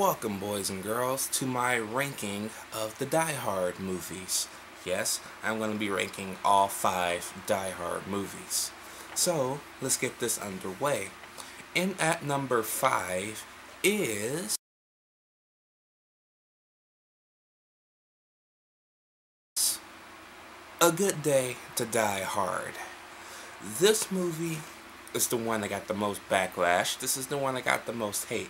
Welcome, boys and girls, to my ranking of the Die Hard movies. Yes, I'm going to be ranking all five Die Hard movies. So, let's get this underway. In at number five is. A Good Day to Die Hard. This movie is the one that got the most backlash. This is the one that got the most hate.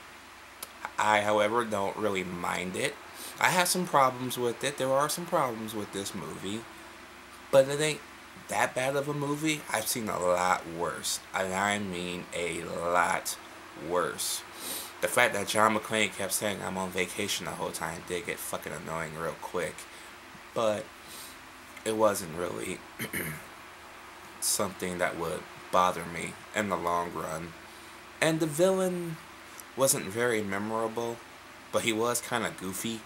I, however, don't really mind it. I have some problems with it. There are some problems with this movie. But it ain't that bad of a movie. I've seen a lot worse. And I mean a lot worse. The fact that John McClane kept saying I'm on vacation the whole time did get fucking annoying real quick. But it wasn't really something that would bother me in the long run. And the villain wasn't very memorable, but he was kind of goofy,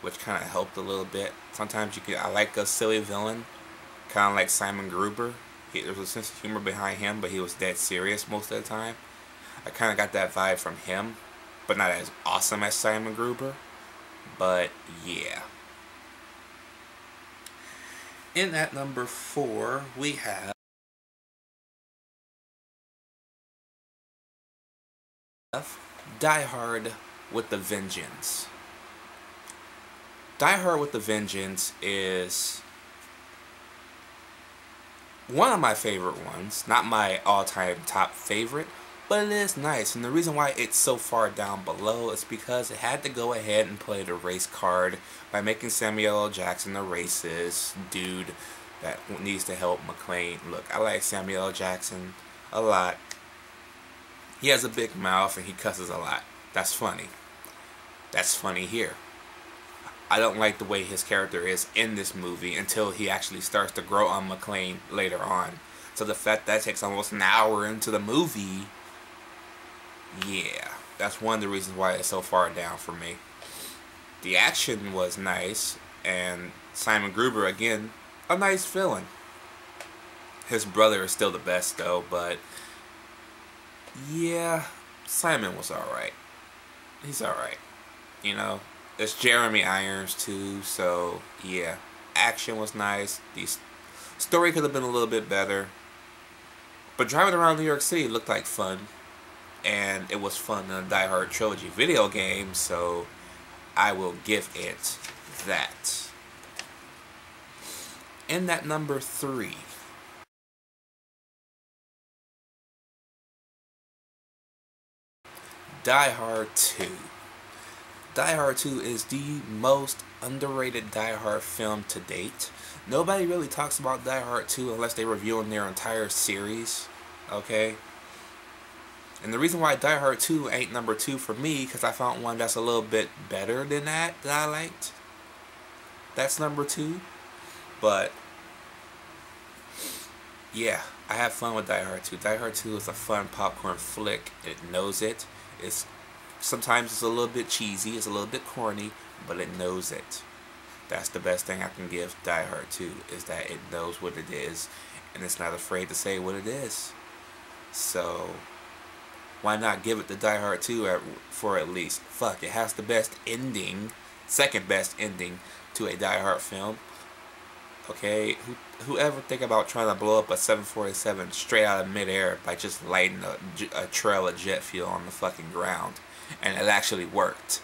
which kind of helped a little bit. Sometimes you can I like a silly villain, kind of like Simon Gruber. He, there was a sense of humor behind him, but he was dead serious most of the time. I kind of got that vibe from him, but not as awesome as Simon Gruber. But yeah. In at number four, we have Die Hard with the Vengeance. Die Hard with the Vengeance is one of my favorite ones. Not my all-time top favorite, but it is nice. And the reason why it's so far down below is because it had to go ahead and play the race card by making Samuel L. Jackson the racist dude that needs to help McClane. Look, I like Samuel L. Jackson a lot. He has a big mouth and he cusses a lot. That's funny. That's funny here. I don't like the way his character is in this movie until he actually starts to grow on McClane later on. So the fact that takes almost an hour into the movie, yeah, that's one of the reasons why it's so far down for me. The action was nice, and Simon Gruber, again, a nice villain. His brother is still the best, though, but yeah, Simon was alright. He's alright. You know, it's Jeremy Irons too, so yeah. Action was nice. The story could have been a little bit better. But driving around New York City looked like fun. And it was fun in the Die Hard Trilogy video game, so I will give it that. And that number three. Die Hard 2. Die Hard 2 is the most underrated Die Hard film to date. Nobody really talks about Die Hard 2 unless they're reviewing their entire series, okay? And the reason why Die Hard 2 ain't number 2 for me, because I found one that's a little bit better than that, that I liked. That's number 2. But, yeah, I have fun with Die Hard 2. Die Hard 2 is a fun popcorn flick. It knows it. It's sometimes it's a little bit cheesy, it's a little bit corny, but it knows it. That's the best thing I can give Die Hard 2 is that it knows what it is and it's not afraid to say what it is. So why not give it to Die Hard 2 for at least? Fuck, it has the best ending, second best ending to a Die Hard film. Okay, Who, whoever think about trying to blow up a 747 straight out of midair by just lighting a, a trail of jet fuel on the fucking ground, and it actually worked.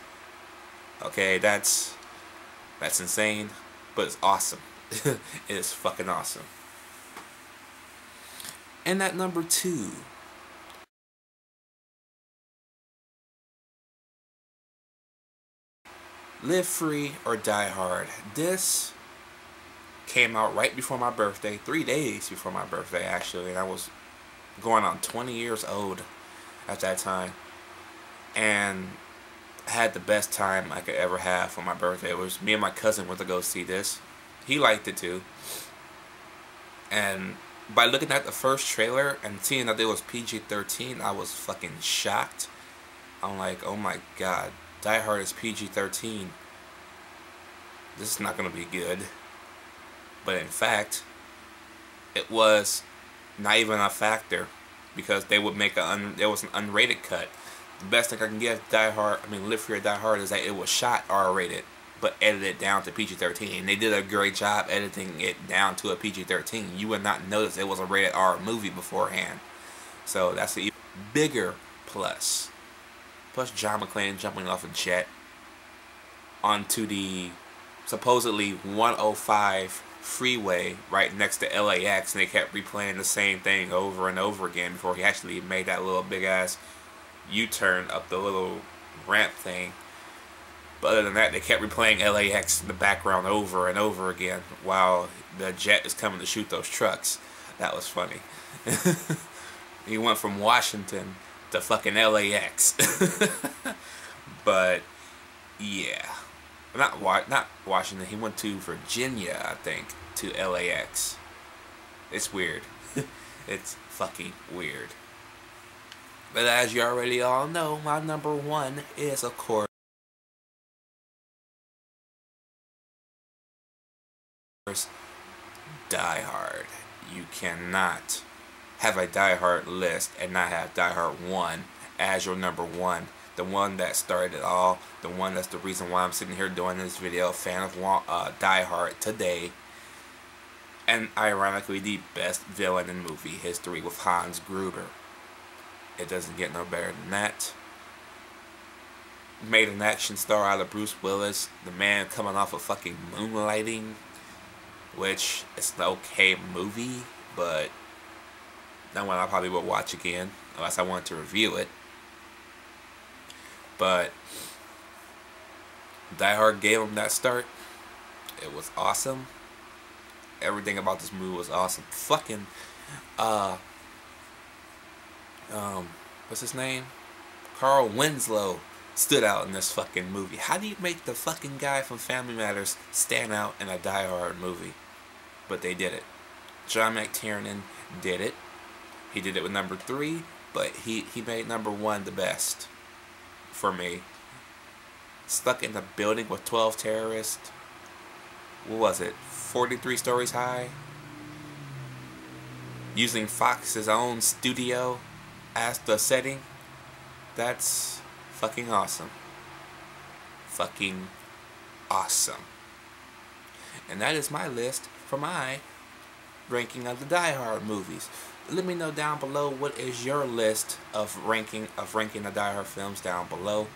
Okay, that's that's insane, but it's awesome. it is fucking awesome. And at number two. Live Free or Die Hard. This came out right before my birthday, three days before my birthday actually, and I was going on 20 years old at that time, and had the best time I could ever have for my birthday. It was me and my cousin went to go see this. He liked it too, and by looking at the first trailer and seeing that it was PG-13, I was fucking shocked. I'm like, oh my god, Die Hard is PG-13. This is not gonna be good. But in fact, it was not even a factor because they would make a un, there was an unrated cut. the best thing I can give Die Hard, I mean Live Free or Die Hard, is that it was shot R-rated, but edited down to PG-13. They did a great job editing it down to a PG-13. You would not notice it was a rated R movie beforehand. So that's the bigger plus. Plus John McClane jumping off a jet onto the supposedly 105 freeway right next to LAX and they kept replaying the same thing over and over again before he actually made that little big ass U-turn up the little ramp thing. But other than that, they kept replaying LAX in the background over and over again while the jet is coming to shoot those trucks. That was funny. he went from Washington to fucking LAX. but yeah, not not Washington. He went to Virginia, I think, to LAX. It's weird. it's fucking weird. But as you already all know, my number one is of course Die Hard. You cannot have a Die Hard list and not have Die Hard 1 as your number one. The one that started it all. The one that's the reason why I'm sitting here doing this video. Fan of uh, Die Hard today. And ironically, the best villain in movie history with Hans Gruber. It doesn't get no better than that. Made an action star out of Bruce Willis. The man coming off of fucking moonlighting. Which, is an okay movie, but that one I probably will watch again, unless I want to review it. But Die Hard gave him that start. It was awesome. Everything about this movie was awesome. Fucking, uh, um, what's his name? Carl Winslow stood out in this fucking movie. How do you make the fucking guy from Family Matters stand out in a Die Hard movie? But they did it. John McTiernan did it. He did it with number three, but he, he made number one the best for me. Stuck in the building with 12 terrorists. What was it? 43 stories high? Using Fox's own studio as the setting. That's fucking awesome. Fucking awesome. And that is my list for my ranking of the Die Hard movies. Let me know down below what is your list of ranking of ranking the Die Hard films down below.